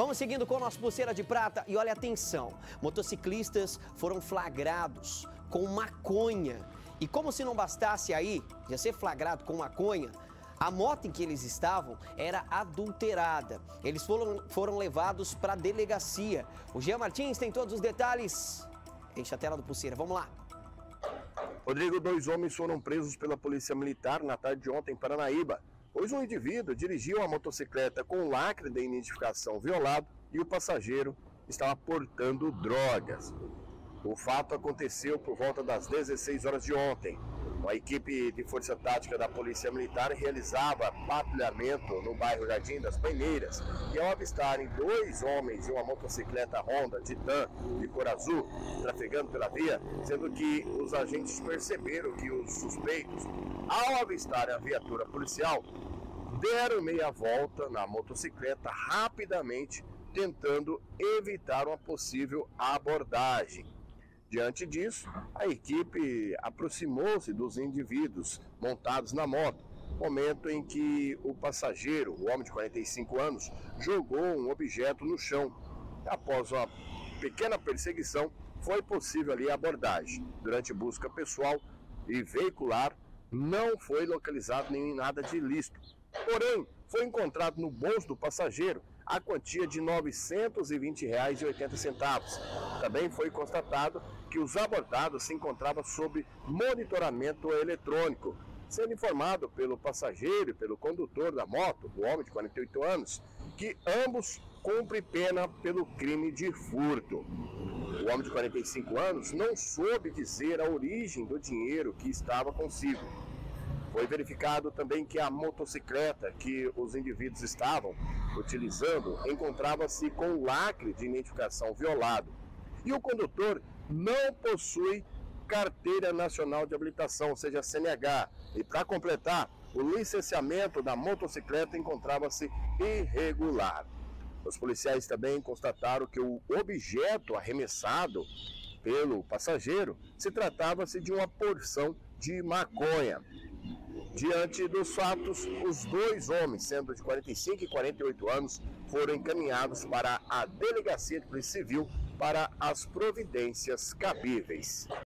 Vamos seguindo com o nosso pulseira de prata e olha atenção, motociclistas foram flagrados com maconha. E como se não bastasse aí já ser flagrado com maconha, a moto em que eles estavam era adulterada. Eles foram, foram levados para a delegacia. O Jean Martins tem todos os detalhes. Enche a tela do pulseira, vamos lá. Rodrigo, dois homens foram presos pela Polícia Militar na tarde de ontem em Paranaíba, pois um indivíduo dirigiu uma motocicleta com o lacre de identificação violado e o passageiro estava portando drogas. O fato aconteceu por volta das 16 horas de ontem. Uma equipe de força tática da Polícia Militar realizava patrulhamento no bairro Jardim das Paineiras e ao avistarem dois homens e uma motocicleta Honda Titan de cor azul trafegando pela via, sendo que os agentes perceberam que os suspeitos, ao avistarem a viatura policial, deram meia volta na motocicleta rapidamente, tentando evitar uma possível abordagem. Diante disso, a equipe aproximou-se dos indivíduos montados na moto, momento em que o passageiro, o homem de 45 anos, jogou um objeto no chão. Após uma pequena perseguição, foi possível ali a abordagem. Durante busca pessoal e veicular, não foi localizado nem nada de ilícito. Porém, foi encontrado no bolso do passageiro a quantia de R$ 920,80. Também foi constatado que os abordados se encontravam sob monitoramento eletrônico, sendo informado pelo passageiro e pelo condutor da moto, o homem de 48 anos, que ambos cumprem pena pelo crime de furto. O homem de 45 anos não soube dizer a origem do dinheiro que estava consigo. Foi verificado também que a motocicleta que os indivíduos estavam utilizando encontrava-se com lacre de identificação violado. E o condutor não possui carteira nacional de habilitação, ou seja, CNH. E para completar, o licenciamento da motocicleta encontrava-se irregular. Os policiais também constataram que o objeto arremessado pelo passageiro se tratava-se de uma porção de maconha. Diante dos fatos, os dois homens, sendo de 45 e 48 anos, foram encaminhados para a Delegacia de Polícia Civil para as providências cabíveis.